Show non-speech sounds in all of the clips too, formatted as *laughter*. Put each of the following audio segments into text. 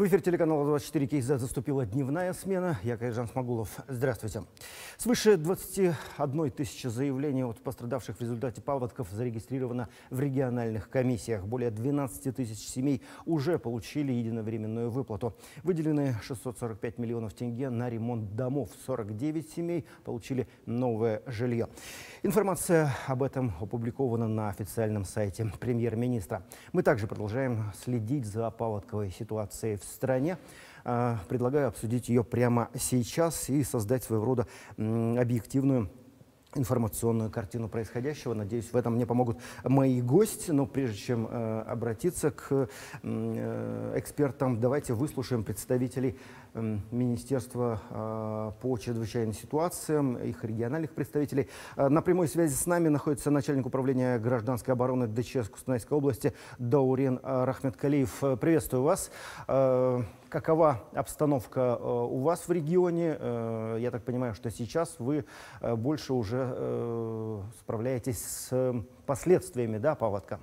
В эфир телеканала 24 КЗ заступила дневная смена. Я Кайжан Смогулов. Здравствуйте. Свыше 21 тысячи заявлений от пострадавших в результате паводков зарегистрировано в региональных комиссиях. Более 12 тысяч семей уже получили единовременную выплату. Выделены 645 миллионов тенге на ремонт домов. 49 семей получили новое жилье. Информация об этом опубликована на официальном сайте премьер-министра. Мы также продолжаем следить за паводковой ситуацией в стране. А, предлагаю обсудить ее прямо сейчас и создать своего рода объективную информационную картину происходящего. Надеюсь, в этом мне помогут мои гости. Но прежде чем э, обратиться к э, экспертам, давайте выслушаем представителей Министерства э, по чрезвычайным ситуациям, их региональных представителей. Э, на прямой связи с нами находится начальник управления гражданской обороны ДЧС Кустанайской области Даурен э, Рахметкалиев. Приветствую вас. Э, Какова обстановка э, у вас в регионе? Э, я так понимаю, что сейчас вы э, больше уже справляетесь с последствиями да, паводка.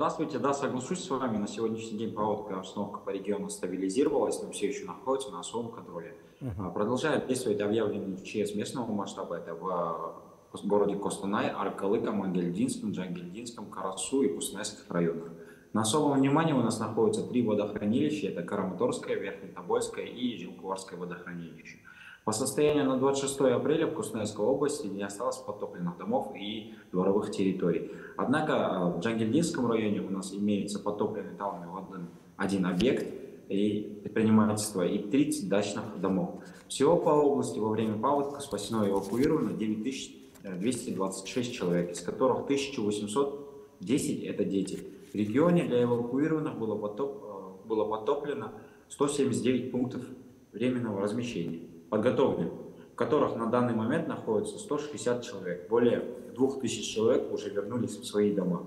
Здравствуйте, да, соглашусь с вами. На сегодняшний день паводка обстановка по региону стабилизировалась, но все еще находится на особом контроле. Угу. Продолжает действовать объявленный ЧС местного масштаба. Это в городе Костанай, Аркалыком, Ангельдинском, Джангельдинском, Карасу и Кустанайских районах. На особом внимании у нас находятся три водохранилища. Это Караматорское, Верхнетобольское и Жилкуварское водохранилище. По состоянию на 26 апреля в Кустанайской области не осталось подтопленных домов и дворовых территорий. Однако э, в Джангельдинском районе у нас имеется подтопленный там один объект и предпринимательство и 30 дачных домов. Всего по области во время паводка спасено и эвакуировано 9226 человек, из которых 1810 это дети. В регионе для эвакуированных было, потоп, э, было потоплено 179 пунктов временного размещения, подготовленных, в которых на данный момент находится 160 человек. Более 2000 человек уже вернулись в свои дома.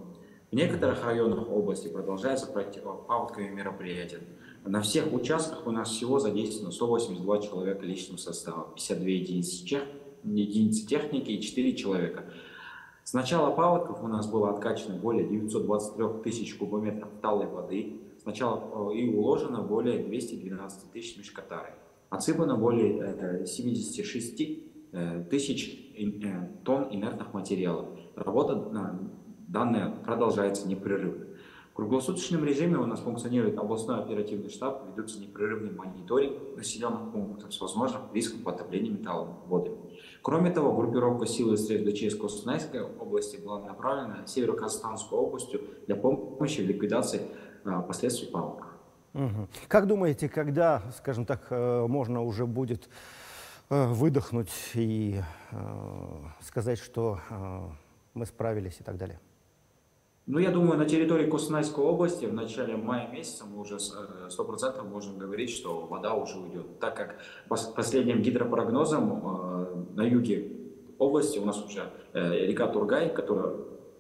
В некоторых районах области продолжаются паводковые мероприятия. На всех участках у нас всего задействовано 182 человека личного состава, 52 единицы, единицы техники и 4 человека. С начала паводков у нас было откачано более 923 тысяч кубометров талой воды, сначала э, и уложено более 212 тысяч мешкатары. Отсыпано более 76 э, э, тысяч тонн инертных материалов. Работа данная продолжается непрерывно. В круглосуточном режиме у нас функционирует областной оперативный штаб, ведутся непрерывный мониторинг населенных пунктов с возможным риском потопления металлом водами. Кроме того, группировка сил и средств ДЧС Костанайской области была направлена в Северо-Казахстанскую областью для помощи в ликвидации а, последствий паводка. Угу. Как думаете, когда, скажем так, э, можно уже будет э, выдохнуть и э, сказать, что мы справились и так далее? Ну, я думаю, на территории Костанайской области в начале мая месяца мы уже 100% э, можем говорить, что вода уже уйдет. Так как по последним гидропрогнозам на юге области у нас уже река Тургай, которая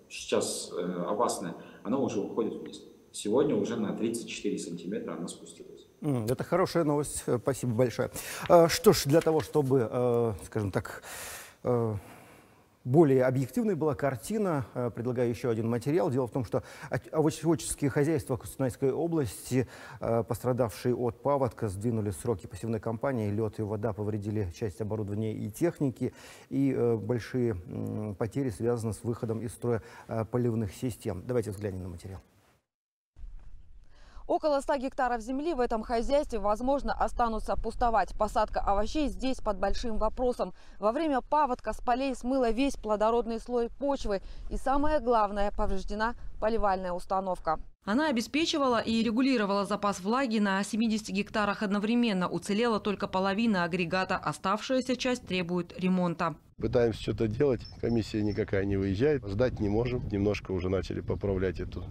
сейчас опасная, она уже уходит вниз. Сегодня уже на 34 сантиметра она спустилась. Это хорошая новость. Спасибо большое. А, что ж, для того, чтобы, скажем так, более объективной была картина. Э, предлагаю еще один материал. Дело в том, что овощеводческие хозяйства Костанайской области, э, пострадавшие от паводка, сдвинули сроки посевной кампании. Лед и вода повредили часть оборудования и техники. И э, большие потери связаны с выходом из строя поливных систем. Давайте взглянем на материал. Около 100 гектаров земли в этом хозяйстве, возможно, останутся пустовать. Посадка овощей здесь под большим вопросом. Во время паводка с полей смыло весь плодородный слой почвы. И самое главное, повреждена поливальная установка. Она обеспечивала и регулировала запас влаги на 70 гектарах одновременно. Уцелела только половина агрегата. Оставшаяся часть требует ремонта. Пытаемся что-то делать. Комиссия никакая не выезжает. Ждать не можем. Немножко уже начали поправлять эту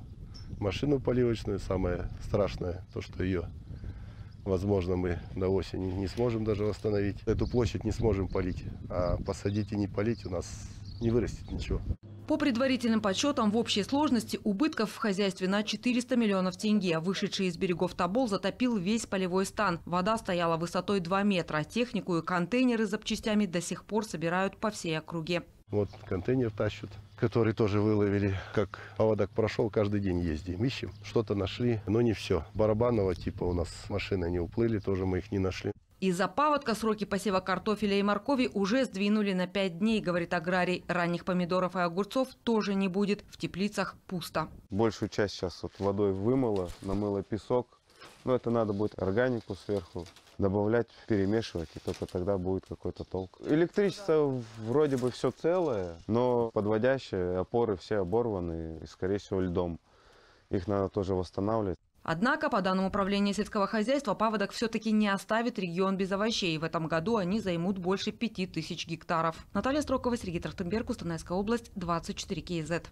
машину поливочную. Самое страшное, то что ее, возможно, мы до осени не сможем даже восстановить. Эту площадь не сможем полить. А посадить и не полить у нас не вырастет ничего. По предварительным подсчетам, в общей сложности убытков в хозяйстве на 400 миллионов тенге. Вышедший из берегов Тобол затопил весь полевой стан. Вода стояла высотой 2 метра. Технику и контейнеры с запчастями до сих пор собирают по всей округе. Вот контейнер тащат, который тоже выловили. Как поводок прошел, каждый день ездим, ищем. Что-то нашли, но не все. Барабанного типа у нас машины не уплыли, тоже мы их не нашли. Из-за паводка сроки посева картофеля и моркови уже сдвинули на 5 дней, говорит аграрий. Ранних помидоров и огурцов тоже не будет. В теплицах пусто. Большую часть сейчас вот водой вымыло, намыло песок. Но это надо будет органику сверху добавлять, перемешивать, и только тогда будет какой-то толк. Электричество вроде бы все целое, но подводящие опоры все оборваны, и, скорее всего, льдом. Их надо тоже восстанавливать. Однако, по данным Управления сельского хозяйства, паводок все-таки не оставит регион без овощей. В этом году они займут больше пяти тысяч гектаров. Наталья Строкова, Сергей Трахтенберг, Устанайская область, 24 КЗ.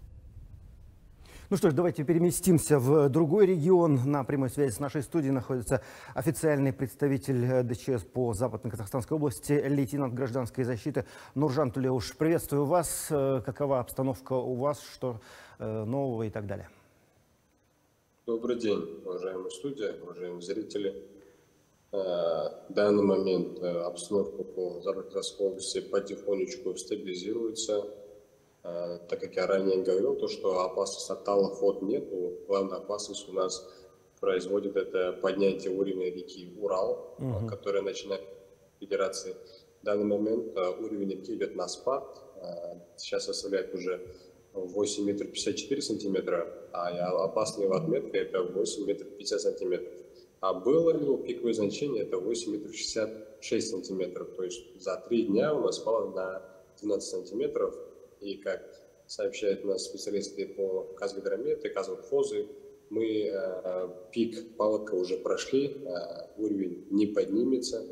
Ну что ж, давайте переместимся в другой регион. На прямой связи с нашей студией находится официальный представитель ДЧС по Западно-Казахстанской области, лейтенант гражданской защиты Нуржан Тулеуш. Приветствую вас. Какова обстановка у вас, что э, нового и так далее? Добрый день, уважаемая студия, уважаемые зрители. Э, в данный момент э, обстановка по Западной области потихонечку стабилизируется. Э, так как я ранее говорил, то, что опасность от талых вод нет, главная опасность у нас производит это поднятие уровня реки Урал, угу. которая начинает федерации. В данный момент уровень реки идет на спад, сейчас составляет уже 8 метров 54 сантиметра, а опасная его отметка это 8 метров 50 сантиметров. А было его пиковое значение это 8 метров 66 сантиметров. То есть за три дня у нас спало на 12 сантиметров. И как сообщают нас специалисты по Казгидромет и Казводфозы, мы э, пик паводка уже прошли, э, уровень не поднимется,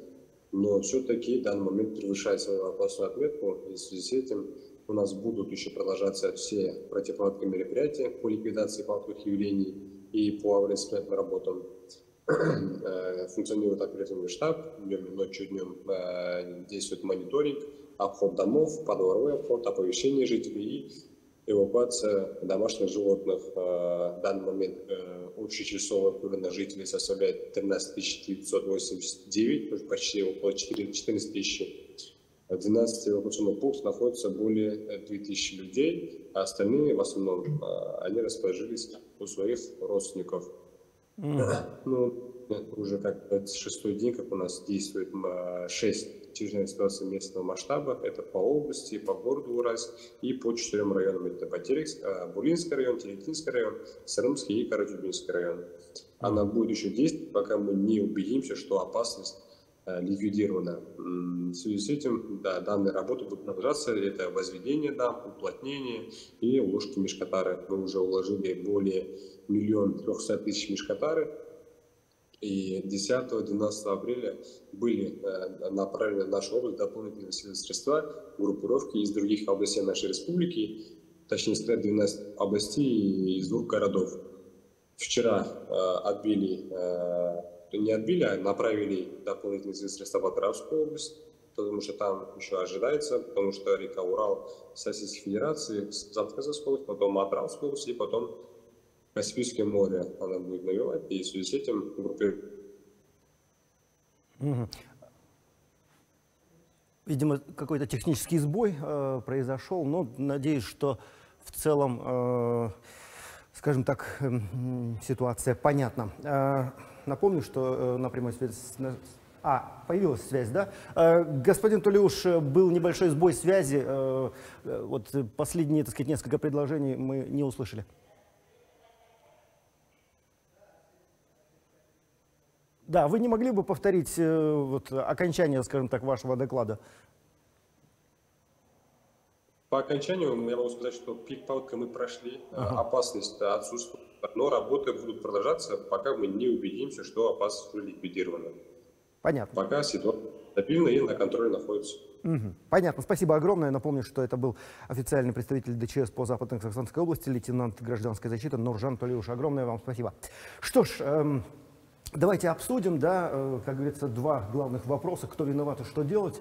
но все-таки в данный момент превышает свою опасную отметку, и в связи с этим у нас будут еще продолжаться все противопаводковые мероприятия по ликвидации паводковых явлений и по аварийно работам. Э, функционирует оперативный штаб, днем и ночью, днем э, действует мониторинг, обход домов, подворовой обход, оповещение жителей и эвакуация домашних животных. Э, в данный момент э, общечасовая курина жителей составляет 13 989, почти около 14 тысяч. Э, в 12 эвакуационных пунктах находится более 2000 людей, а остальные в основном они расположились у своих родственников. Mm. Ну, уже как шестой день, как у нас действует 6 Чрезвычайная ситуация местного масштаба. Это по области, по городу Уральск и по четырем районам. Это Потерикс, э, Буринский район, Терекинский район, Сырымский и Карачубинский район. Она будет еще действовать, пока мы не убедимся, что опасность э, ликвидирована. В связи с этим да, данные работы будут продолжаться. Это возведение дам, уплотнение и уложки мешкотары. Мы уже уложили более миллион трехсот тысяч мешкотары и 10-12 апреля были э, направлены в нашу область дополнительные средства, группировки из других областей нашей республики, точнее сказать, 12 областей из двух городов. Вчера э, отбили не отбили, а направили дополнительные средства в Атыравскую область, потому что там еще ожидается, потому что река Урал с Российской Федерации, Западно-Казахская область, потом Атыравская область и потом Каспийское море она будет навевать, и в связи с этим группе... Видимо, какой-то технический сбой э, произошел, но надеюсь, что в целом, э, скажем так, э, ситуация понятна. Э, Напомню, что э, на прямой связи... А, появилась связь, да? Э, господин Тулиуш, э, был небольшой сбой связи. Вот последние, так сказать, несколько предложений мы не услышали. Да, вы не могли бы повторить вот, окончание, скажем так, вашего доклада? По окончанию я могу сказать, что пик палка мы прошли, ага. опасность отсутствует но работы будут продолжаться, пока мы не убедимся, что опасность ликвидирована. Понятно. Пока ситуация стабильна и на контроле находится. Угу. Понятно. Спасибо огромное. Напомню, что это был официальный представитель ДЧС по Западной Казахстанской области, лейтенант гражданской защиты Нуржан Толиуш. Огромное вам спасибо. Что ж, эм, давайте обсудим, да, э, как говорится, два главных вопроса. Кто виноват и что делать.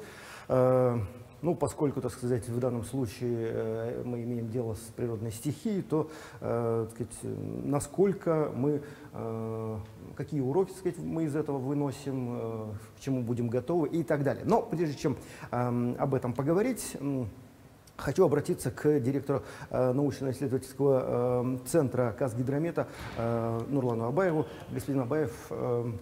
Э, ну, поскольку, так сказать, в данном случае э, мы имеем дело с природной стихией, то, так сказать, насколько мы, какие уроки, так сказать, мы из этого выносим, к чему будем готовы и так далее. Но прежде чем э, об этом поговорить, Хочу обратиться к директору э, научно-исследовательского э, центра Казгидромета э, Нурлану Абаеву. Господин Абаев, э,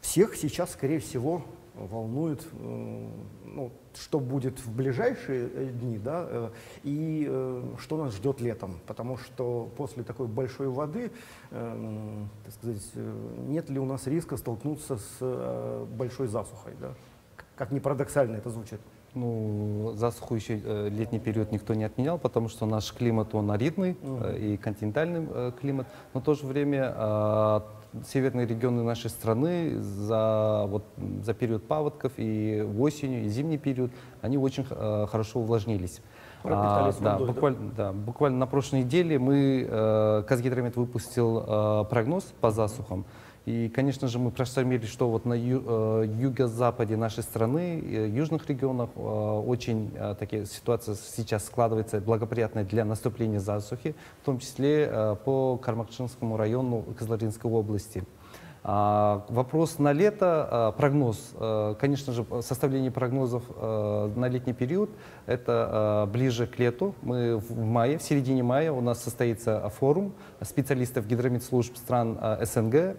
всех сейчас, скорее всего, волнует, э, ну, что будет в ближайшие э, дни, да, э, и э, что нас ждет летом. Потому что после такой большой воды, э, так сказать, э, нет ли у нас риска столкнуться с э, большой засухой, да? Как ни парадоксально это звучит. Ну, засуху еще э, летний период никто не отменял, потому что наш климат, он аридный э, и континентальный э, климат. Но в то же время э, северные регионы нашей страны за, вот, за период паводков и осенью, и зимний период, они очень э, хорошо увлажнились. Пропитались да, да? буквально, да, буквально на прошлой неделе мы, э, Казгидромет выпустил э, прогноз по засухам. И, конечно же, мы просмотрели, что вот на э, юго-западе нашей страны, э, южных регионах э, очень такие ситуация сейчас складывается благоприятная для наступления засухи, в том числе по Кармакшинскому району Кызылординской области. А, Вопрос на лето, а, прогноз. Э, Конечно же, составление прогнозов на летний период – это ближе к лету. Мы в мае, в середине мая у нас состоится форум специалистов гидромедслужб стран СНГ.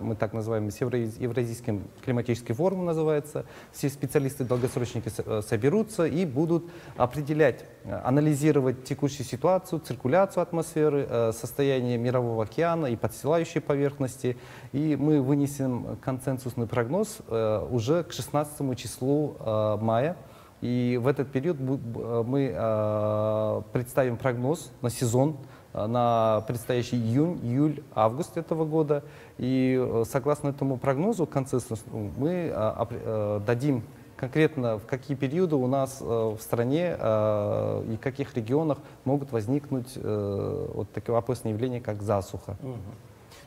Мы так называем Евразий- Евразийским климатический форум называется. Все специалисты-долгосрочники соберутся и будут определять, анализировать текущую ситуацию, циркуляцию атмосферы, состояние мирового океана и подстилающей поверхности. И мы вынесем консенсусный прогноз э, уже к 16 числу э, мая. И в этот период э, мы представим прогноз на сезон, на предстоящий июнь, июль, август этого года. И согласно этому прогнозу консенсусному мы дадим конкретно в какие периоды у нас в стране и в каких регионах могут возникнуть вот такое опасное явление, как засуха.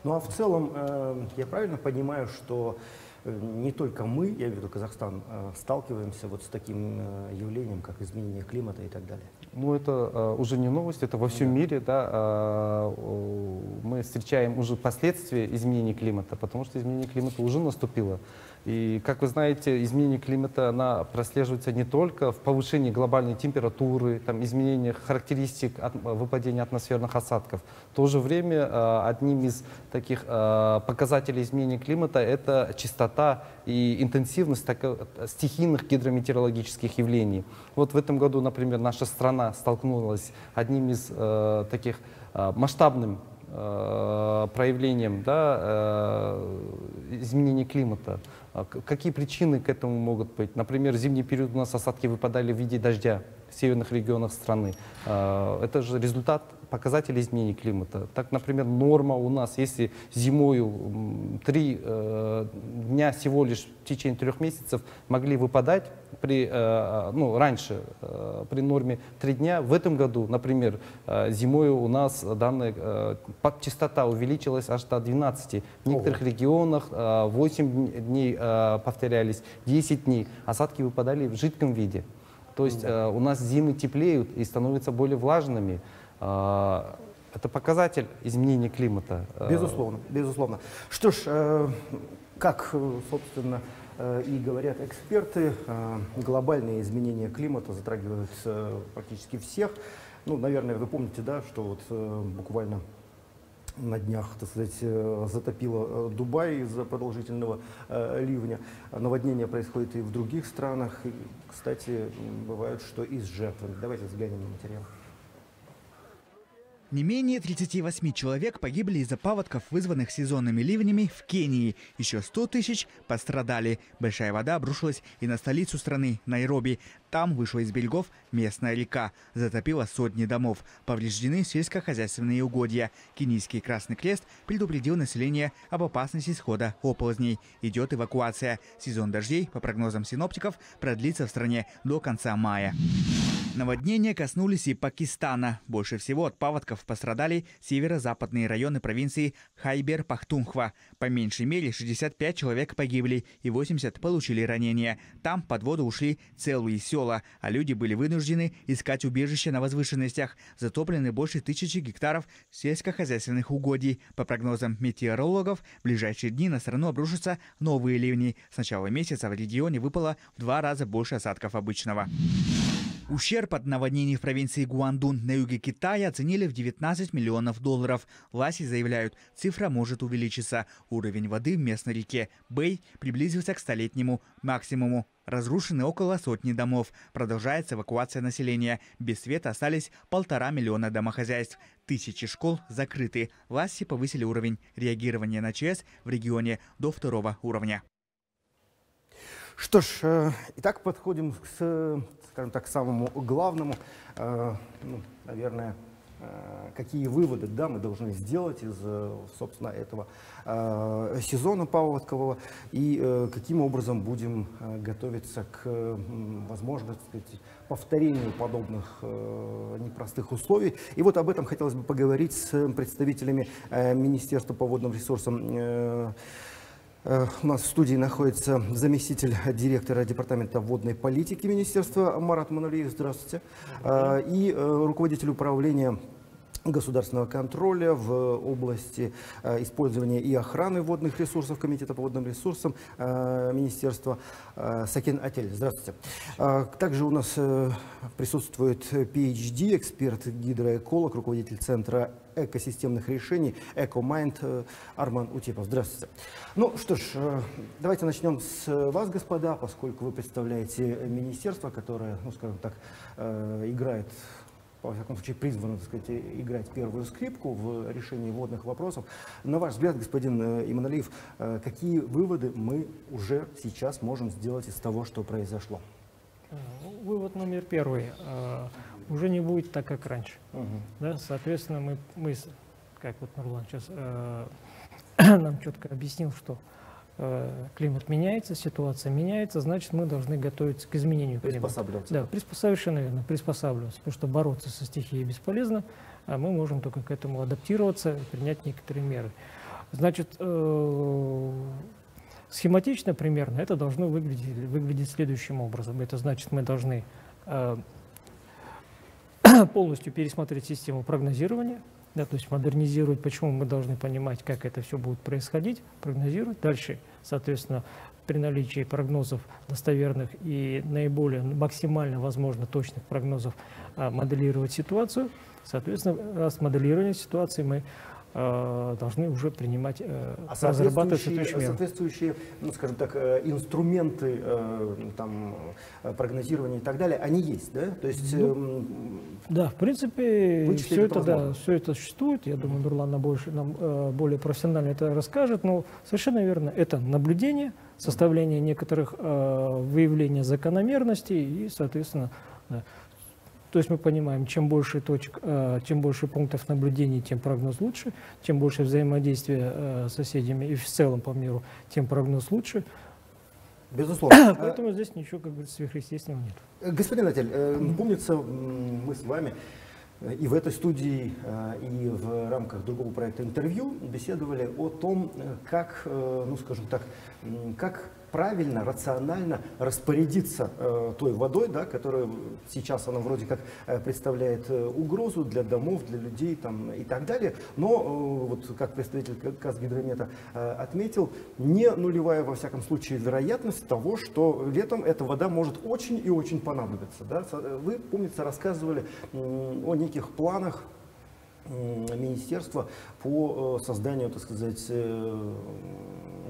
Ну а в целом, э, я правильно понимаю, что э, не только мы, я имею в виду Казахстан, э, сталкиваемся вот с таким явлением, как изменение климата и так далее? Ну, это уже не новость, это во всем мире, да, э, о, мы встречаем уже последствия изменения климата, потому что изменение климата уже наступило. И, как вы знаете, изменение климата, она прослеживается не только в повышении глобальной температуры, там, изменениях характеристик от- выпадения атмосферных осадков. В то же время э, одним из таких э, показателей изменения климата это частота и интенсивность тако- стихийных гидрометеорологических явлений. Вот в этом году, например, наша страна столкнулась одним из э, таких э, масштабным э, проявлением да, э, изменения климата. А Какие причины к этому могут быть? Например, зимний период у нас осадки выпадали в виде дождя северных регионах страны. Э, Это же результат показателей изменения климата. Так, например, норма у нас, если зимою три э, дня всего лишь в течение трех месяцев могли выпадать при, э, ну, раньше э, при норме три дня, в этом году, например, э, зимой у нас данная э, частота увеличилась аж до 12. В некоторых регионах э, 8 дней э, повторялись, 10 дней. Осадки выпадали в жидком виде. То есть э, у нас зимы теплеют и становятся более влажными. Э, это показатель изменения климата. Э, Безусловно, безусловно. Что ж, э, как, собственно, э, и говорят эксперты, э, глобальные изменения климата затрагивают практически всех. Ну, наверное, вы помните, да, что вот буквально на днях, так сказать, э, затопило э, Дубай из-за продолжительного э, ливня. Наводнение происходит и в других странах. И, кстати, м, бывает, что и с жертвами. Давайте взглянем на материал. Не менее 38 человек погибли из-за паводков, вызванных сезонными ливнями в Кении. Еще 100 тысяч пострадали. Большая вода обрушилась и на столицу страны, Найроби. Там вышла из берегов местная река. Затопила сотни домов. Повреждены сельскохозяйственные угодья. Кенийский Красный Крест предупредил население об опасности схода оползней. Идет эвакуация. Сезон дождей, по прогнозам синоптиков, продлится в стране до конца мая. Наводнения коснулись и Пакистана. Больше всего от паводков пострадали северо-западные районы провинции Хайбер-Пахтунхва. По меньшей мере 65 человек погибли и 80 получили ранения. Там под воду ушли целые села, а люди были вынуждены искать убежище на возвышенностях. Затоплены больше тысячи гектаров сельскохозяйственных угодий. По прогнозам метеорологов, в ближайшие дни на страну обрушатся новые ливни. С начала месяца в регионе выпало в два раза больше осадков обычного. Ущерб от наводнений в провинции Гуандун на юге Китая оценили в 19 миллионов долларов. Власти заявляют, цифра может увеличиться. Уровень воды в местной реке Бэй приблизился к столетнему максимуму. Разрушены около сотни домов. Продолжается эвакуация населения. Без света остались полтора миллиона домохозяйств. Тысячи школ закрыты. Власти повысили уровень реагирования на ЧС в регионе до второго уровня. Что ж, э, итак, подходим к, скажем так, к самому главному. Э, ну, наверное, э, какие выводы да, мы должны сделать из, собственно, этого э, сезона паводкового и э, каким образом будем готовиться к, возможно, так повторению подобных э, непростых условий. И вот об этом хотелось бы поговорить с представителями Министерства по водным ресурсам У нас в студии находится заместитель директора Департамента водной политики Министерства Марат Манулиев. Здравствуйте. Э, И э, руководитель управления государственного контроля в области э, использования и охраны водных ресурсов Комитета по водным ресурсам э, Министерства э, Сакен Атель. Здравствуйте. Э, Также у нас э, присутствует PhD, эксперт, гидроэколог, руководитель Центра экосистемных решений EcoMind э, Арман Утепов. Здравствуйте. Ну что ж, э, давайте начнем с вас, господа, поскольку вы представляете министерство, которое, ну скажем так, э, играет во всяком случае, призвано, так сказать, играть первую скрипку в решении водных вопросов. На ваш взгляд, господин э, Иманалиев, э, какие выводы мы уже сейчас можем сделать из того, что произошло? Вывод номер первый. Уже не будет так, как раньше. Да? Соответственно, мы, мы, как вот Нурлан сейчас э, *coughs* нам четко объяснил, что э, климат меняется, ситуация меняется, значит, мы должны готовиться к изменению климата. Приспосабливаться. Да, приспо- совершенно верно, приспосабливаться, потому что бороться со стихией бесполезно, а мы можем только к этому адаптироваться, принять некоторые меры. Значит, э, схематично примерно это должно выглядеть, выглядеть следующим образом. Это значит, мы должны э, *clears throat* полностью пересмотреть систему прогнозирования, да, то есть модернизировать, почему мы должны понимать, как это все будет происходить, прогнозировать. Дальше, соответственно, при наличии прогнозов достоверных и наиболее максимально возможно точных прогнозов а, моделировать ситуацию. Соответственно, раз моделирование ситуации мы должны уже принимать, э, А разрабатывать соответствующие, соответствующие ну, скажем так, э, инструменты э, там, э, прогнозирования и так далее, они есть, да? То есть Ну, эм, Да, в принципе, все это да, все это существует. Я думаю, Нурлан нам больше, нам э, более профессионально это расскажет. Но совершенно верно, это наблюдение, составление некоторых э, выявления закономерностей и, соответственно. То есть мы понимаем, чем больше точек, э, чем больше пунктов наблюдений, тем прогноз лучше, чем больше взаимодействия э, с соседями и в целом по миру, тем прогноз лучше. безусловно. *coughs* Поэтому здесь ничего, как говорится, сверхъестественного нет. Э, Господин Атель, э, помнится, мы с вами и в этой студии, и в рамках другого проекта интервью беседовали о том, как, ну скажем так, как правильно, рационально распорядиться э, той водой, да, которая сейчас она вроде как э, представляет э, угрозу для домов, для людей там, и так далее. Но, э, вот как представитель Казгидромета э, отметил, не нулевая во всяком случае вероятность того, что летом эта вода может очень и очень понадобиться. Да? Э, Вы, помнится, рассказывали м, о неких планах министерства по э, созданию, так сказать, э,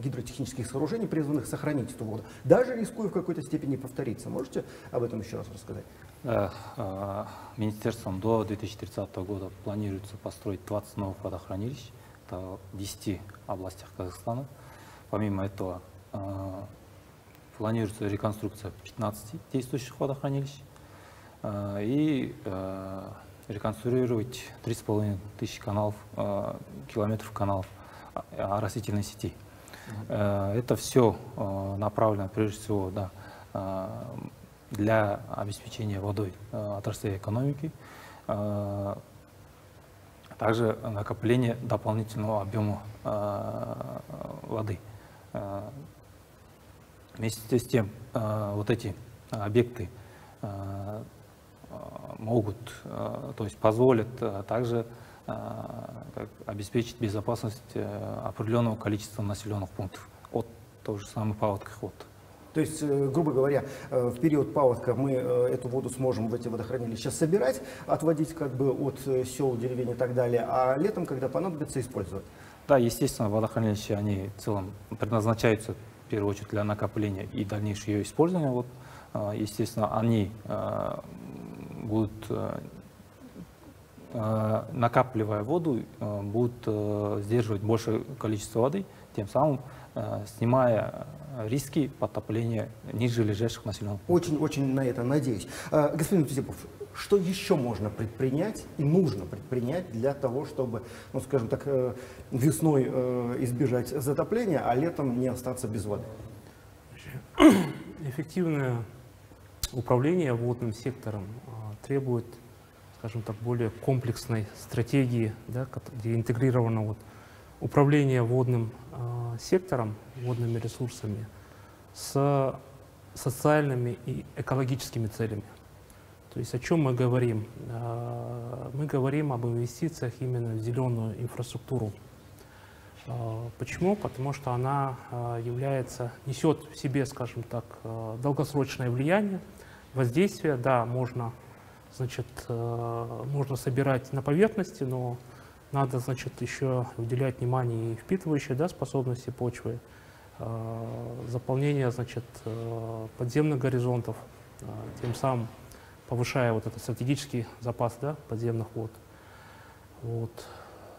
гидротехнических сооружений, призванных сохранить эту воду, даже рискуя в какой-то степени повториться. Можете об этом еще раз рассказать? Э, Министерством до 2030 года планируется построить 20 новых водохранилищ это в 10 областях Казахстана. Помимо этого планируется реконструкция 15 действующих водохранилищ и реконструировать 3,5 тысячи каналов, э, километров каналов э, оросительной сети. Э, Это все направлено прежде всего да, э, для обеспечения водой э, отраслей экономики, э, также накопление дополнительного объема э, воды. Э, Вместе с тем, э, вот эти объекты э, могут, э, то есть позволят э, также э, обеспечить безопасность э, определенного количества населенных пунктов от того же самого паводка от То есть, э, грубо говоря, э, в период паводка мы э, эту воду сможем в эти водохранилища собирать, отводить как бы от сел, деревень и так далее, а летом, когда понадобится, использовать. Да, естественно, водохранилища, они в целом предназначаются в первую очередь для накопления и дальнейшего ее использования. Вот, естественно, они будут, а, накапливая воду, будут сдерживать большее количество воды, тем самым снимая риски потопления ниже лежащих населенных пунктов. Очень-очень на это надеюсь. Господин Тузепов, что еще можно предпринять и нужно предпринять для того, чтобы, ну, скажем так, э, весной э, избежать затопления, а летом не остаться без воды? *clears throat* Эффективное управление водным сектором а, требует, скажем так, более комплексной стратегии, да, где интегрировано вот управление водным э, сектором, водными ресурсами с социальными и экологическими целями. То есть о чем мы говорим? А, мы говорим об инвестициях именно в зеленую инфраструктуру. А, почему? Потому что она является, несет в себе, скажем так, долгосрочное влияние, воздействие. Да, можно, значит, можно собирать на поверхности, но надо, значит, еще уделять внимание и впитывающей да, способности почвы, заполнение, значит, подземных горизонтов, тем самым повышая вот этот стратегический запас да, подземных вод. Вот.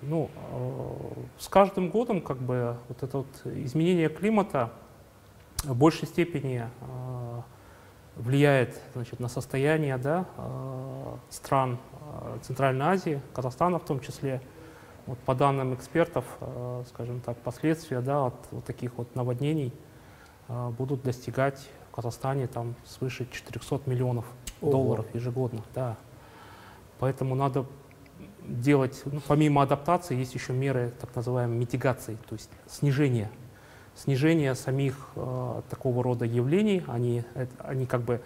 Ну, э, с каждым годом как бы вот это вот изменение климата в большей степени э, влияет значит, на состояние да, э, стран э, Центральной Азии, Казахстана в том числе. Вот по данным экспертов, э, скажем так, последствия да, от вот таких вот наводнений будут достигать в Казахстане там свыше 400 миллионов Ого. долларов ежегодно. Да. Поэтому надо делать, ну, помимо адаптации, есть еще меры так называемой митигации, то есть снижение, снижение самих э, такого рода явлений. Они, это, они как бы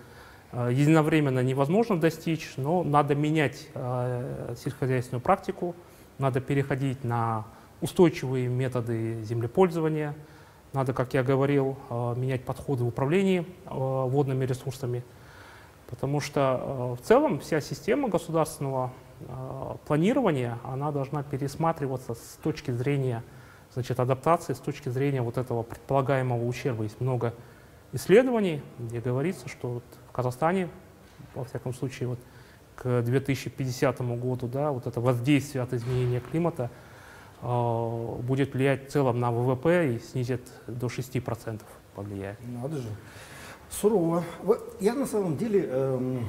э, единовременно невозможно достичь, но надо менять э, сельскохозяйственную практику, надо переходить на устойчивые методы землепользования, надо, как я говорил, э, менять подходы в управлении э, водными ресурсами. Потому что э, в целом вся система государственного э, планирования, она должна пересматриваться с точки зрения значит, адаптации, с точки зрения вот этого предполагаемого ущерба. Есть много исследований, где говорится, что вот в Казахстане, во всяком случае, вот к 2050 году, да, вот это воздействие от изменения климата э, будет влиять в целом на ВВП и снизит до 6% повлияет. Надо же. Сурово. Я на самом деле э,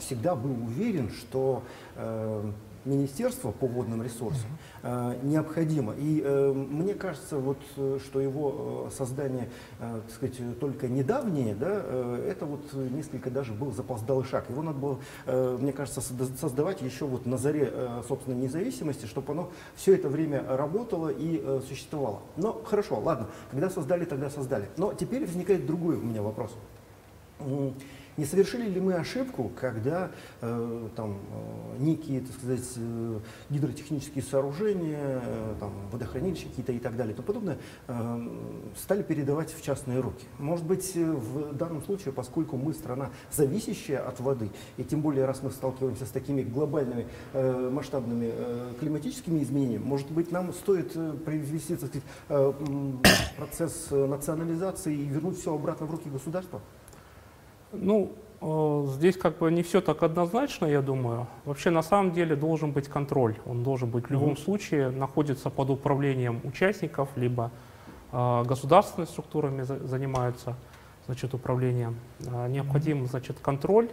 всегда был уверен, что э, Министерство по водным ресурсам э, необходимо. И э, мне кажется, вот, э, что его создание, э, так сказать, только недавнее, да, э, это вот несколько даже был запоздалый шаг. Его надо было, э, мне кажется, создавать еще вот на заре э, собственной независимости, чтобы оно все это время работало и э, существовало. Но хорошо, ладно, когда создали, тогда создали. Но теперь возникает другой у меня вопрос. Не совершили ли мы ошибку, когда э, там, э, некие, так сказать, э, гидротехнические сооружения, э, там, водохранилища какие-то и так далее тому подобное, э, стали передавать в частные руки? Может быть, э, в данном случае, поскольку мы страна, зависящая от воды, и тем более, раз мы сталкиваемся с такими глобальными э, масштабными э, климатическими изменениями, может быть, нам стоит э, произвести так сказать, э, процесс национализации и вернуть все обратно в руки государства? Ну, э, здесь как бы не все так однозначно, я думаю. Вообще на самом деле должен быть контроль. Он должен быть в любом mm-hmm. случае находится под управлением участников, либо э, государственными структурами за, занимаются значит, управлением. Э, необходим значит, контроль,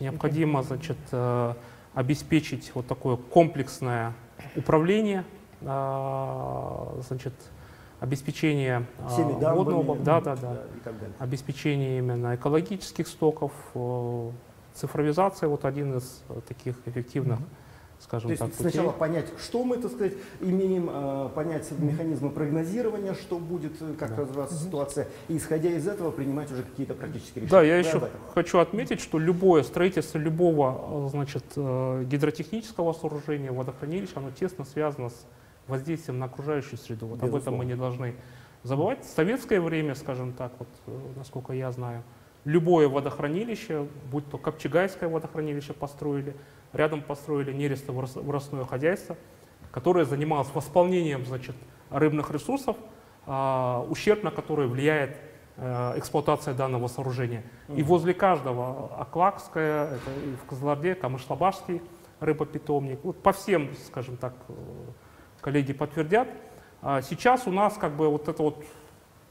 необходимо значит, э, обеспечить вот такое комплексное управление, э, значит, обеспечение Всеми а, водного, да, да, да, да обеспечение именно экологических стоков, цифровизация вот один из таких эффективных mm -hmm. скажем То так, есть путей. сначала понять, что мы, так сказать, имеем, а, понять механизмы прогнозирования, что будет, э, как да. развиваться mm -hmm. ситуация, и исходя из этого принимать уже какие-то практические решения. Да, я еще хочу отметить, что любое строительство любого, э, значит, э, гидротехнического сооружения, водохранилища, оно тесно связано с воздействием на окружающую среду. Вот об этом мы не должны забывать. В советское время, скажем так, вот, э, насколько я знаю, любое водохранилище, будь то Копчегайское водохранилище построили, рядом построили нерестовыростное хозяйство, которое занималось восполнением значит, рыбных ресурсов, а, ущерб на который влияет э, эксплуатация данного сооружения. И возле каждого Аклакское, это и в Козларде, Камышлабашский рыбопитомник, вот по всем, скажем так, э, коллеги подтвердят. А сейчас у нас как бы вот это вот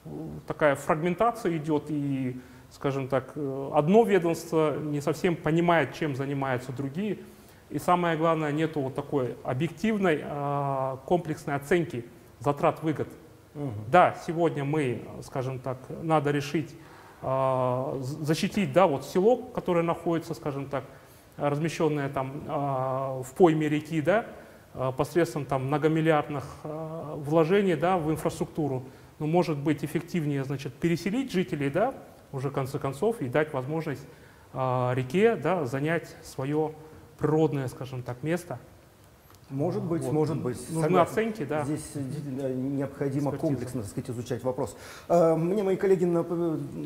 э, такая фрагментация идет, и, скажем так, одно ведомство не совсем понимает, чем занимаются другие. И самое главное, нету вот такой объективной а, комплексной оценки затрат выгод. Угу. Да, сегодня мы, скажем так, надо решить э, защитить, да, вот село, которое находится, скажем так, размещенное там э, в пойме реки, да, э, посредством там многомиллиардных э, вложений, да, в инфраструктуру. Но может быть эффективнее, значит, переселить жителей, да, уже в конце концов, и дать возможность э, реке, да, занять свое природное, скажем так, место. Может быть, вот. может быть. Нужны Согласен. оценки, да. Здесь необходимо Экспертиза. комплексно, так сказать, изучать вопрос. Э, мне мои коллеги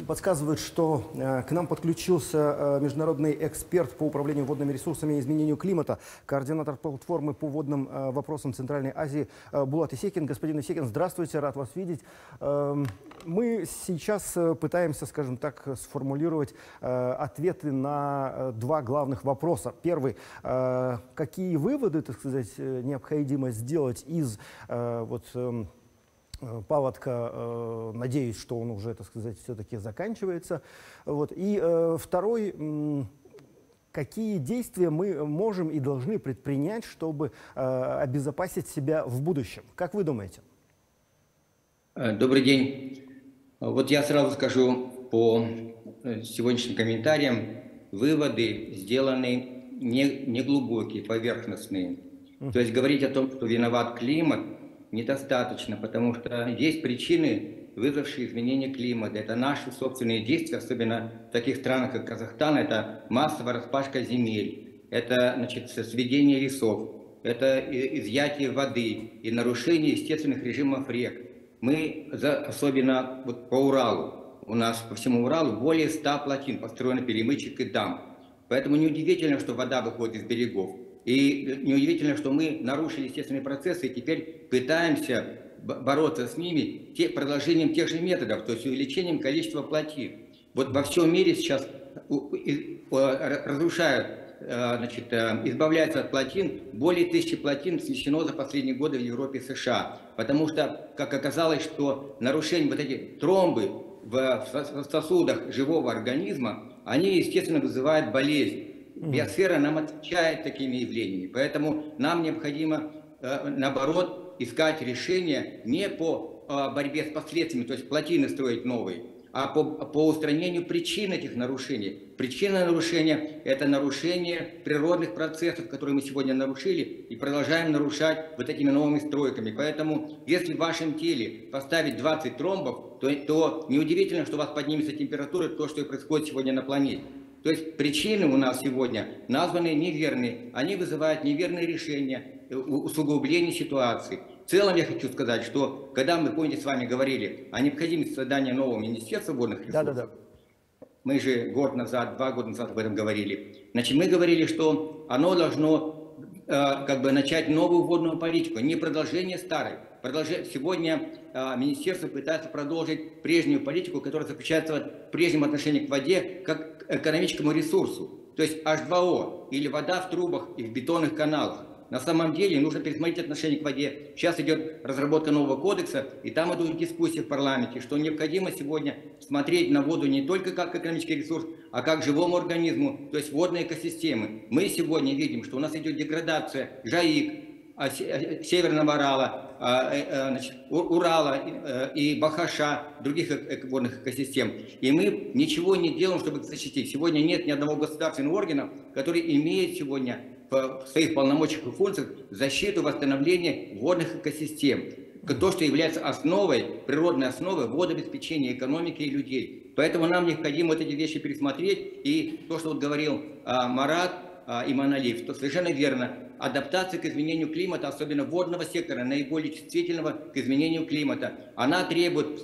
подсказывают, что э, к нам подключился э, международный эксперт по управлению водными ресурсами и изменению климата, координатор платформы по водным вопросам Центральной Азии Булат Исекин. Господин Исекин, здравствуйте, рад вас видеть. Мы сейчас пытаемся, скажем так, сформулировать ответы на два главных вопроса. Первый, какие выводы, так сказать, Э, необходимо сделать из э, вот, эм, э, паводка, надеюсь, что он уже, так сказать, все-таки заканчивается. Вот. И второй, какие действия мы можем и должны предпринять, чтобы обезопасить себя в будущем? Как вы думаете? Добрый день. Вот я сразу скажу по сегодняшним комментариям. Выводы сделаны не, не глубокие, поверхностные. То есть говорить о том, что виноват климат, недостаточно, потому что есть причины, вызвавшие изменение климата. Это наши собственные действия, особенно в таких странах, как Казахстан, это массовая распашка земель, это значит, сведение лесов, это изъятие воды и нарушение естественных режимов рек. Мы, особенно вот по Уралу, у нас по всему Уралу более 100 плотин построено перемычек и дам. Поэтому неудивительно, что вода выходит из берегов. И неудивительно, что мы нарушили естественные процессы и теперь пытаемся бороться с ними те, продолжением тех же методов, то есть увеличением количества плотин. Вот во всем мире сейчас разрушают, э, значит, э, избавляются от плотин. Более тысячи плотин снесено за последние годы в Европе и США. Потому что, как оказалось, что нарушение, вот эти тромбы в сосудах живого организма, они, естественно, вызывают болезнь. Биосфера нам отвечает такими явлениями. Поэтому нам необходимо, э, наоборот, искать решения не по э, борьбе с последствиями, то есть плотины строить новые, а по, по устранению причин этих нарушений. Причина нарушения – это нарушение природных процессов, которые мы сегодня нарушили и продолжаем нарушать вот этими новыми стройками. Поэтому, если в вашем теле поставить 20 тромбов, то, то неудивительно, что у вас поднимется температура, то, что и происходит сегодня на планете. То есть причины у нас сегодня названы неверные, они вызывают неверные решения, э, усугубление ситуации. В целом я хочу сказать, что когда мы, помните, с вами говорили о необходимости создания нового Министерства водных ресурсов, да, да, да. мы же год назад, два года назад об этом говорили, значит, мы говорили, что оно должно э, как бы начать новую водную политику, не продолжение старой. Продолжение. Сегодня э, министерство пытается продолжить прежнюю политику, которая заключается в прежнем отношении к воде, как экономическому ресурсу, то есть H2O или вода в трубах и в бетонных каналах. На самом деле нужно пересмотреть отношение к воде. Сейчас идет разработка нового кодекса, и там идут дискуссии в парламенте, что необходимо сегодня смотреть на воду не только как экономический ресурс, а как живому организму, то есть водные экосистемы. Мы сегодня видим, что у нас идет деградация ЖАИК, Северного Урала, значит, Урала и Бахаша, других водных экосистем. И мы ничего не делаем, чтобы их защитить. Сегодня нет ни одного государственного органа, который имеет сегодня в своих полномочиях и функциях защиту восстановления водных экосистем. То, что является основой, природной основой водообеспечения экономики и людей. Поэтому нам необходимо вот эти вещи пересмотреть. И то, что вот говорил а, Марат, а, и Монолив, то совершенно верно. Адаптация к изменению климата, особенно водного сектора, наиболее чувствительного к изменению климата. Она требует,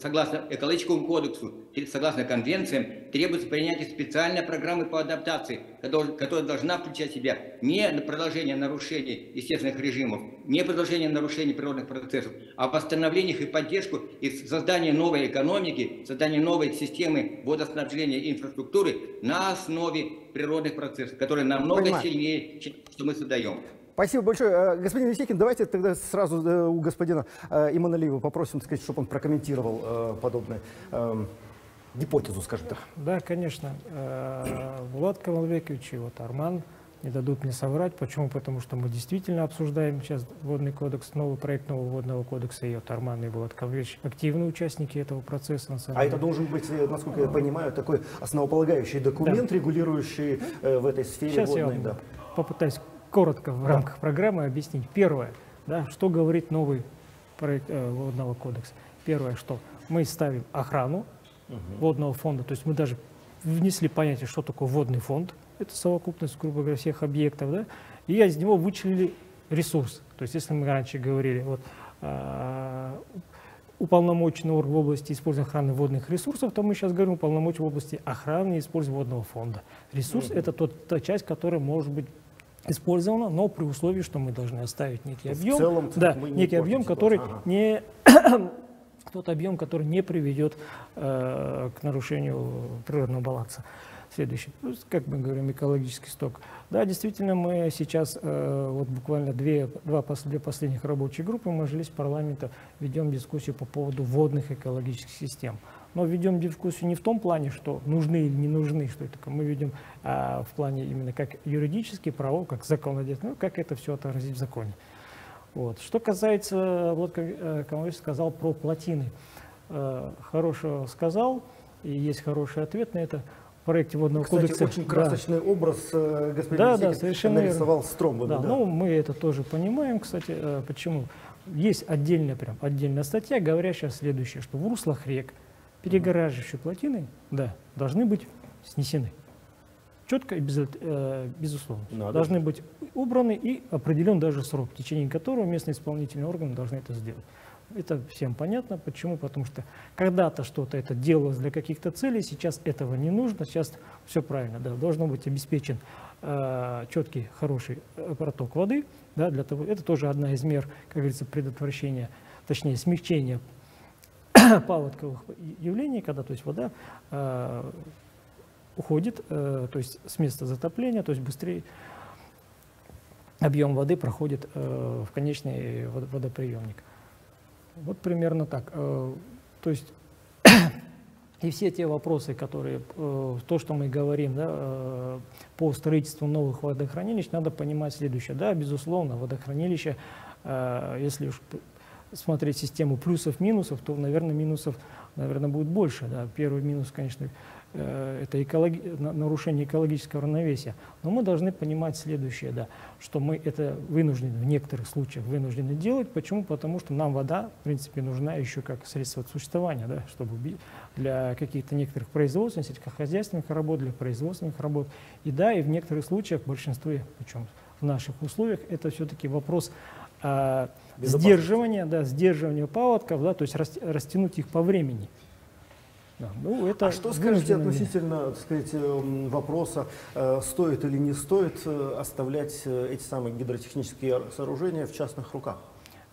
согласно экологическому кодексу, согласно конвенциям, требуется принятие специальной программы по адаптации, которая должна включать в себя не продолжение нарушений естественных режимов, не продолжение нарушений природных процессов, а восстановление их и поддержку и создание новой экономики, создание новой системы водоснабжения и инфраструктуры на основе природных процессов, которые намного Понимаю. сильнее, чем что мы создаем. Спасибо большое. Э, господин Висекин, давайте тогда сразу э, у господина э, Иманалиева попросим, сказать, чтобы он прокомментировал подобное эм, гипотезу, скажем так. Да, конечно. Влад Камалбекович и вот Арман не дадут мне соврать. Почему? Потому что мы действительно обсуждаем сейчас водный кодекс, новый проект нового водного кодекса. И вот Арман и Булат Каврич активные участники этого процесса. На самом а это должен быть, насколько я понимаю, такой основополагающий документ, да. регулирующий э, в этой сфере сейчас водной. Я да. попытаюсь коротко в рамках программы объяснить. Первое, да, что говорит новый проект э, водного кодекса. Первое, что мы ставим охрану угу. водного фонда, то есть мы даже внесли понятие, что такое водный фонд, это совокупность, грубо говоря, всех объектов, да, и из него вычислили ресурс. То есть если мы раньше говорили, вот, э, уполномоченный орган в области использования охраны водных ресурсов, то мы сейчас говорим уполномоченный в области охраны и использования водного фонда. Ресурс mm -hmm. это тот, та часть, которая может быть использована, но при условии, что мы должны оставить некий объем, в целом, да, некий объем, который ага. не *coughs* тот объем, который не приведет э, к нарушению природного баланса. Следующий, как мы говорим, экологический сток. Да, действительно, мы сейчас, э, вот буквально две, два, две последних рабочие группы мы в парламента ведем дискуссию по поводу водных экологических систем. Но ведем дискуссию не в том плане, что нужны или не нужны, что это. Мы ведем а, в плане именно как юридический право, как законодательный, ну, как это все отразить в законе. Вот. Что касается, вот как Камович сказал про плотины. Э, хорошего сказал, и есть хороший ответ на это проекте водного Кстати, кодекса. очень красочный да. образ э, господин да, да, совершенно нарисовал с тромбами. Да, да. Ну, мы это тоже понимаем, кстати, э, почему. Есть отдельная, прям, отдельная статья, говорящая следующее, что в руслах рек перегораживающие плотины да, должны быть снесены. Четко и без, э, безусловно. Надо. Должны быть убраны и определен даже срок, в течение которого местные исполнительные органы должны это сделать. Это всем понятно. Почему? Потому что когда-то что-то это делалось для каких-то целей, сейчас этого не нужно, сейчас все правильно. Да, должно быть обеспечен э, четкий, хороший э, проток воды. Да, для того, это тоже одна из мер, как говорится, предотвращения, точнее, смягчения *coughs* паводковых явлений, когда то есть, вода э, уходит э, то есть, с места затопления, то есть быстрее объем воды проходит э, в конечный водоприемник. Вот примерно так. Э, то есть *coughs* и все те вопросы, которые, э, то, что мы говорим да, э, по строительству новых водохранилищ, надо понимать следующее. Да, безусловно, водохранилище, если уж смотреть систему плюсов-минусов, то, наверное, минусов, наверное, будет больше. Да. Первый минус, конечно, Э, это экологи... нарушение экологического равновесия. Но мы должны понимать следующее, да, что мы это вынуждены, в некоторых случаях вынуждены делать. Почему? Потому что нам вода, в принципе, нужна еще как средство существования, да, чтобы для каких-то некоторых производственных, сельскохозяйственных работ, для производственных работ. И да, и в некоторых случаях, в большинстве, причем в наших условиях, это все-таки вопрос а, сдерживания, да, сдерживания паводков, да, то есть растянуть их по времени. Да, ну, это а что скажете относительно так сказать, эм, вопроса, э, стоит или не стоит э, оставлять э, эти самые гидротехнические сооружения в частных руках?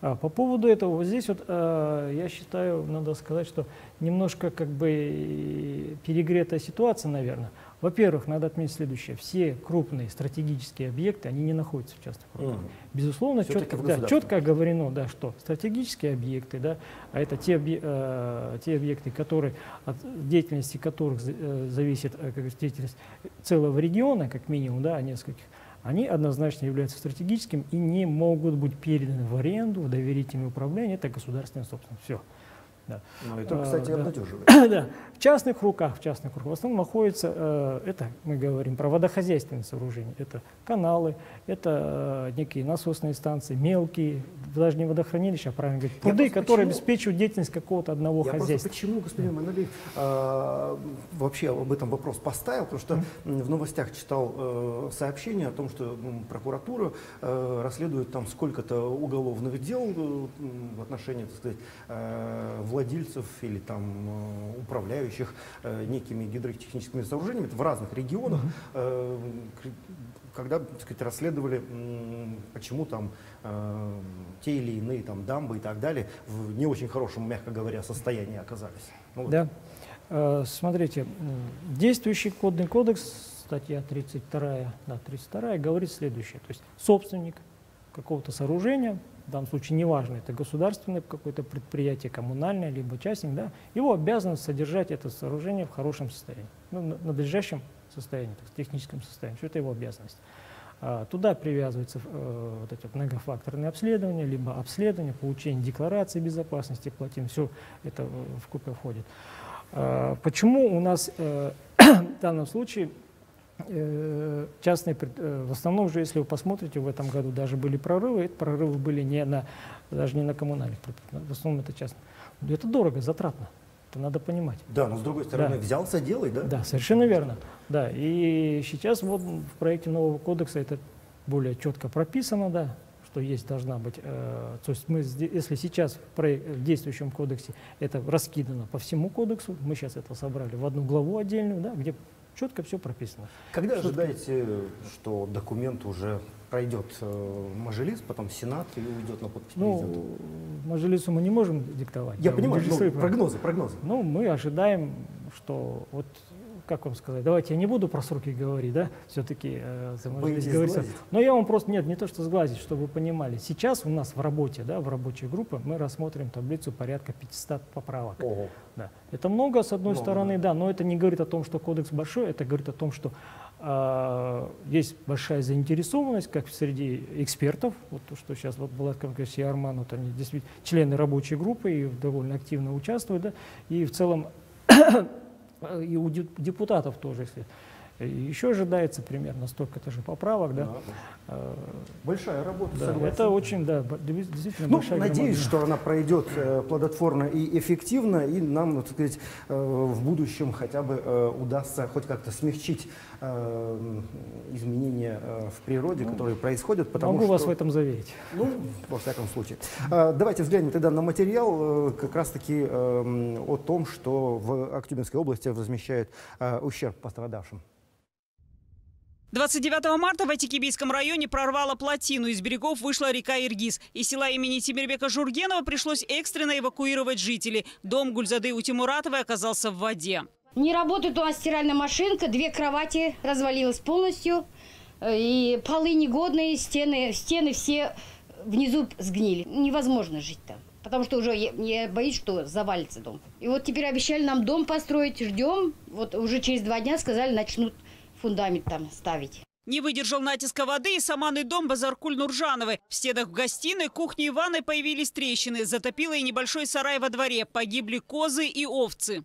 А, по поводу этого, вот здесь вот я считаю, надо сказать, что немножко как бы перегретая ситуация, наверное. Во-первых, надо отметить следующее. Все крупные стратегические объекты, они не находятся в частных руках. Mm. Безусловно, четко, да, четко оговорено, да, что стратегические объекты, да, а это те, э, те объекты, которые, от деятельности которых э, зависит э, как деятельность целого региона, как минимум, да, нескольких, они однозначно являются стратегическими и не могут быть переданы в аренду, в доверительное управление, это государственная собственность. Все. Да. Ну, это, кстати, А, да. обнадеживает. *coughs* да. В частных руках, в частных руках в основном находится, э, это мы говорим про водохозяйственные сооружения, это каналы, это э, некие насосные станции, мелкие, даже не водохранилища, а правильно говорить, пруды, которые почему- обеспечивают деятельность какого-то одного Я хозяйства. почему, господин Маналиев, а, вообще об этом вопрос поставил, потому что м, в новостях читал э, сообщение о том, что прокуратура э, расследует там сколько-то уголовных дел э, в отношении, так сказать, э, владельцев или там э, управляющих э, некими гидротехническими сооружениями в разных регионах, к- когда, так сказать, расследовали, почему там те или иные там дамбы и так далее в не очень хорошем, мягко говоря, состоянии оказались. Ну, вот. Да. Э, Смотрите, действующий кодный кодекс, статья 32, да, 32 говорит следующее. То есть собственник какого-то сооружения, в данном случае неважно, это государственное какое-то предприятие, коммунальное, либо частник, да, его обязан содержать это сооружение в хорошем состоянии, ну, на- надлежащем состоянии, так, техническом состоянии. Все это его обязанность. А, Туда привязываются э, вот эти вот многофакторные обследования, либо обследование, получение декларации безопасности плотин, все это э, в купе входит. А, Почему у нас э, *coughs* в данном случае э, частные, э, в основном же, если вы посмотрите, в этом году даже были прорывы, эти прорывы были не на, даже не на коммунальных в основном это частные. Это дорого, затратно, это надо понимать. Да, но с другой стороны, Да. взялся, делай, да? Да, совершенно верно. Да, и сейчас вот в проекте нового кодекса это более четко прописано, да, что есть должна быть. э, то есть мы, если сейчас в, проек- в действующем кодексе это раскидано по всему кодексу, мы сейчас это собрали в одну главу отдельную, да, где четко все прописано. Когда Что- ожидаете, что документ уже пройдет э, Мажилис, потом Сенат и уйдет на подпись президента? Ну, Мажилису мы не можем диктовать. Я да, понимаю, ну, прогнозы, прогнозы. Ну, мы ожидаем, что вот как вам сказать, давайте я не буду про сроки говорить, да, все-таки э, говорится. Но я вам просто, нет, не то, что сглазить, чтобы вы понимали. Сейчас у нас в работе, да, в рабочей группе мы рассмотрим таблицу порядка 500 поправок. Ого. Да. Это много, с одной Много, стороны, да, но это не говорит о том, что кодекс большой, это говорит о том, что э, есть большая заинтересованность, как среди экспертов, вот то, что сейчас вот была конкурсия Арман, вот они действительно члены рабочей группы и довольно активно участвуют, да, и в целом и у деп- депутатов тоже, если еще ожидается примерно столько-то же поправок, да. Э, Большая работа, да, согласен. это очень, да, действительно Ну, большая надеюсь, громадная. что она пройдет э, плодотворно и эффективно, и нам, так сказать, э, в будущем хотя бы э, удастся хоть как-то смягчить изменения в природе, которые происходят, потому Могу что... вас в этом заверить. Ну, во всяком случае. Давайте взглянем тогда на материал, как раз-таки э, м, о том, что в Актюбинской области возмещают ущерб пострадавшим. 29 марта в Атикибийском районе прорвало плотину. Из берегов вышла река Иргиз. Из села имени Тимирбека Жургенова пришлось экстренно эвакуировать жителей. Дом Гульзады Утимуратовой оказался в воде. Не работает у нас стиральная машинка, две кровати развалилась полностью, э, и полы негодные, стены, стены все внизу сгнили. Невозможно жить там, потому что уже я, я боюсь, что завалится дом. И вот теперь обещали нам дом построить, ждем. Вот уже через два дня сказали, начнут фундамент там ставить. Не выдержал натиска воды и саманный дом Базаркуль Нуржановой. В стенах гостиной, кухни и ванной появились трещины. Затопило и небольшой сарай во дворе. Погибли козы и овцы.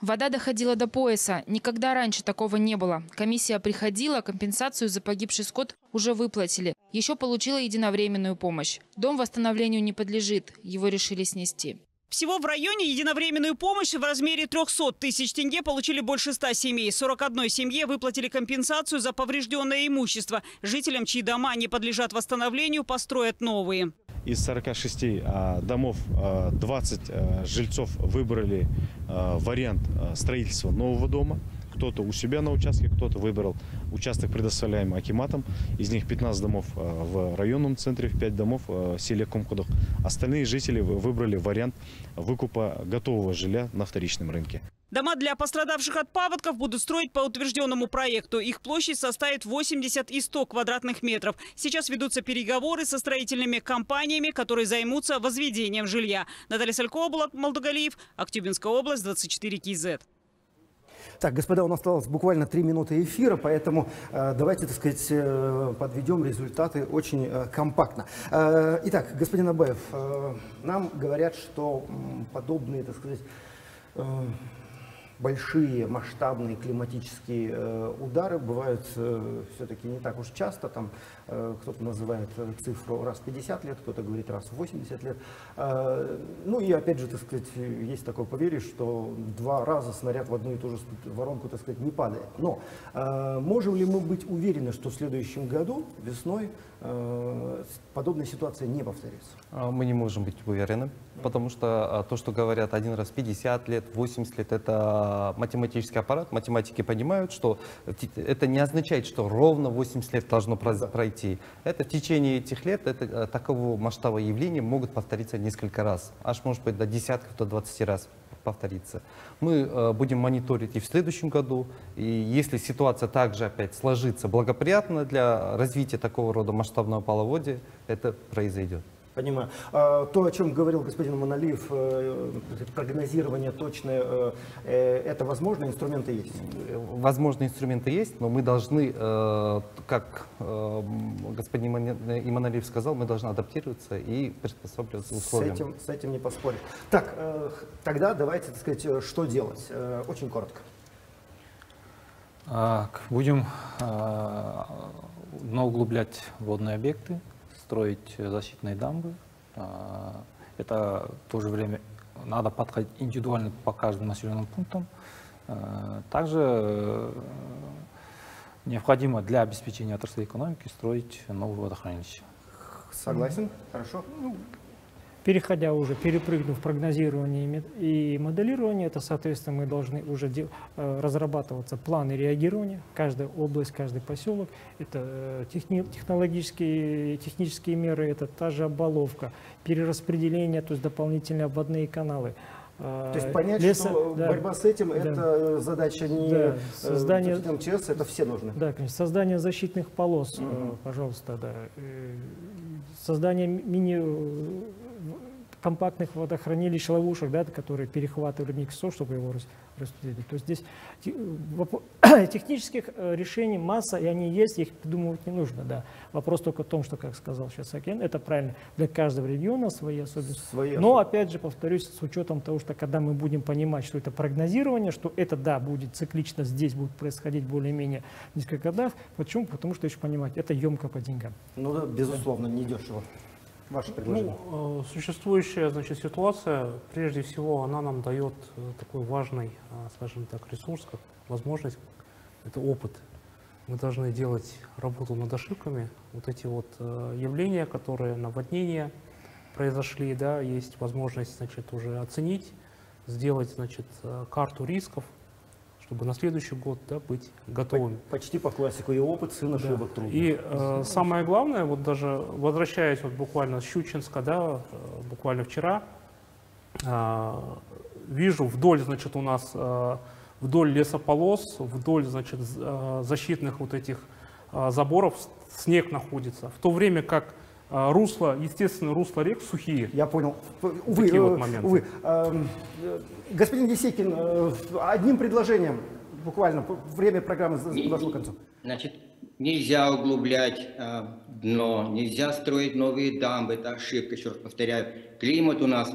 Вода доходила до пояса. Никогда раньше такого не было. Комиссия приходила, компенсацию за погибший скот уже выплатили. Еще получила единовременную помощь. Дом восстановлению не подлежит. Его решили снести. Всего в районе единовременную помощь в размере 300 тысяч тенге получили больше 100 семей. 41 семье выплатили компенсацию за поврежденное имущество. Жителям, чьи дома не подлежат восстановлению, построят новые. Из 46 а, домов а, 20 а, жильцов выбрали а, вариант а, строительства нового дома. Кто-то у себя на участке, кто-то выбрал участок, предоставляемый Акиматом. Из них 15 домов а, в районном центре, 5 домов а, в селе Кумкудук. Остальные жители вы- выбрали вариант выкупа готового жилья на вторичном рынке. Дома для пострадавших от паводков будут строить по утвержденному проекту. Их площадь составит 80 и 100 квадратных метров. Сейчас ведутся переговоры со строительными компаниями, которые займутся возведением жилья. Наталья Салькова, Булат Молдогалиев, Актюбинская область, 24 КИЗ. Так, господа, у нас осталось буквально три минуты эфира, поэтому э, давайте, так сказать, э, подведем результаты очень э, компактно. Э, итак, господин Абаев, э, нам говорят, что м, подобные, так сказать, э, большие масштабные климатические э, удары бывают э, все-таки не так уж часто. Там э, кто-то называет цифру раз в 50 лет, кто-то говорит раз в 80 лет. Ну и опять же, так сказать, есть такое поверье, что два раза снаряд в одну и ту же воронку, так сказать, не падает. Но можем ли мы быть уверены, что в следующем году, весной, подобная ситуация не повторится? А, Мы не можем быть уверены, потому что а, то, что говорят один раз 50 лет, 80 лет, это математический аппарат. Математики понимают, что это не означает, что ровно 80 лет должно пройти. Это в течение этих лет, это, а, такого масштаба явления могут повториться несколько раз. Аж может быть до десятков, до 20 раз повториться. Мы э, будем мониторить и в следующем году. И если ситуация также опять сложится благоприятно для развития такого рода масштабного половодья, это произойдет. Понимаю. А, То, о чем говорил господин Монолиев, э, прогнозирование точное, э, э, это возможно, инструменты есть? Возможно, инструменты есть, но мы должны, э, как э, господин Иман- Иманалиев сказал, мы должны адаптироваться и приспосабливаться к С условиям. этим, с этим не поспоришь. Так, э, тогда давайте, так сказать, э, что делать? Э, Очень коротко. А, Будем а, дно углублять водные объекты, строить защитные дамбы. А, Это в то же время надо подходить индивидуально по каждым населенным пунктам. А, Также э, необходимо для обеспечения отрасли экономики строить новые водохранилища. Согласен? Хорошо. Переходя уже, перепрыгнув прогнозирование и моделирование, это, соответственно, мы должны уже э, разрабатываться планы реагирования. Каждая область, каждый поселок, это э, техни- технологические, технические меры, это та же оболовка, перераспределение, то есть дополнительные обводные каналы. То есть понять, что борьба с этим это задача не Да, э, создание- МЧС, это все нужны. Да, конечно. Создание защитных полос, э, Мгм. пожалуйста, да. Э, Создание мини э, компактных водохранилищ, ловушек, да, которые перехватывали миксо, чтобы его рас- распределить. То есть здесь воп- *coughs* технических э, решений масса, и они есть, их придумывать не нужно, да. Вопрос только в том, что, как сказал сейчас Акен, это правильно, для каждого региона свои особенности. Свои Но, опять же, повторюсь, с учетом того, что когда мы будем понимать, что это прогнозирование, что это, да, будет циклично, здесь будет происходить более-менее в несколько годах. Почему? Потому что еще понимать, это емко по деньгам. Ну да, безусловно, недешево. Ваше предложение. Ну, существующая значит, ситуация, прежде всего, она нам дает э, такой важный, э, скажем так, ресурс, как возможность, это опыт. Мы должны делать работу над ошибками. Вот эти вот явления, которые наводнения произошли, да, есть возможность, значит, уже оценить, сделать, значит, карту рисков, чтобы на следующий год, да, быть готовыми. Почти по классику и опыт, сын ошибок трудно. И э, самое главное, вот даже возвращаясь вот буквально с Щучинска, да, э, буквально вчера, э, вижу вдоль, значит, у нас э, вдоль лесополос, вдоль, значит, э, защитных вот этих э, заборов снег находится, в то время как русло, естественно, русло рек сухие. Я понял. Увы, Такие э, вот моменты. увы. Эм, э, Господин Есекин, э, одним предложением, буквально, время программы подошло к концу. Значит, нельзя углублять э, дно, нельзя строить новые дамбы, это ошибка, еще раз повторяю. Климат у нас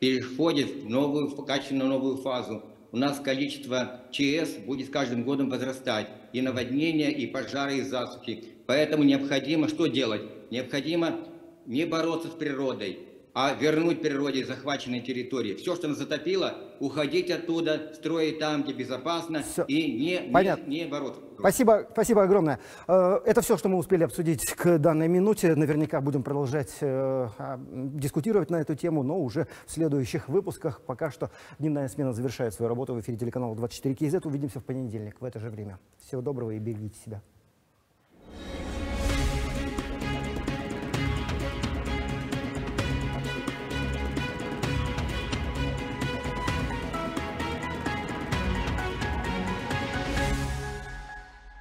переходит в новую, в качественно новую фазу. У нас количество ЧС будет с каждым годом возрастать. И наводнения, и пожары, и засухи. Поэтому необходимо что делать? Необходимо не бороться с природой, а вернуть природе захваченные территории. Все, что нас затопило, уходить оттуда, строить там, где безопасно, и не, Понятно. не, не бороться. Спасибо, спасибо огромное. Э, Это все, что мы успели обсудить к данной минуте. Наверняка будем продолжать э, а, дискутировать на эту тему, но уже в следующих выпусках. Пока что дневная смена завершает свою работу в эфире телеканала 24 КЗ. Увидимся в понедельник в это же время. Всего доброго и берегите себя.